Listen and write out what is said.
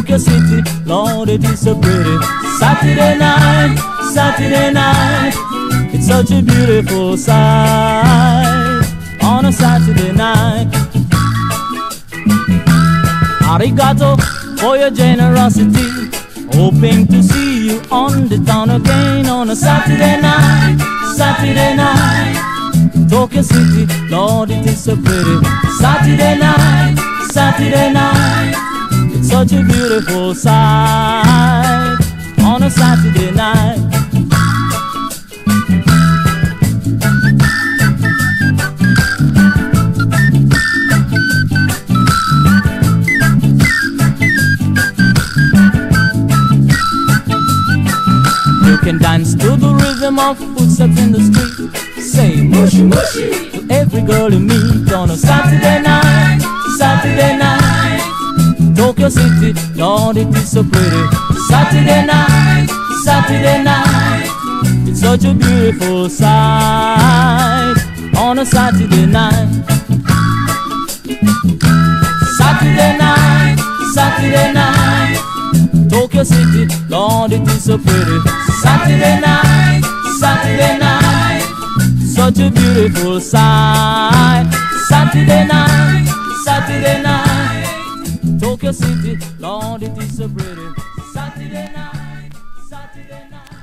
Tokyo City, Lord, it is so pretty. Saturday night, Saturday night, it's such a beautiful sight on a Saturday night. Arigato for your generosity. Hoping to see you on the town again on a Saturday night, Saturday night. Tokyo City, Lord, it is so pretty. Saturday night, Saturday night. Such a beautiful sight on a Saturday night. You can dance to the rhythm of footsteps in the street. Say mushy mushy to every girl you meet on a Saturday Tokyo City, Lord, it is so pretty. Saturday night, Saturday night. It's such a beautiful sight on a Saturday night. Saturday night, Saturday night. Tokyo City, Lord, it is so pretty. Saturday night, Saturday night, such a beautiful sight. Saturday night, Saturday night, Tokyo City, Lord, it is so pretty. Saturday night, Saturday night.